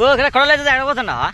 ఓ ఇక్కడ కొడలేదు ఆడపోతున్నావా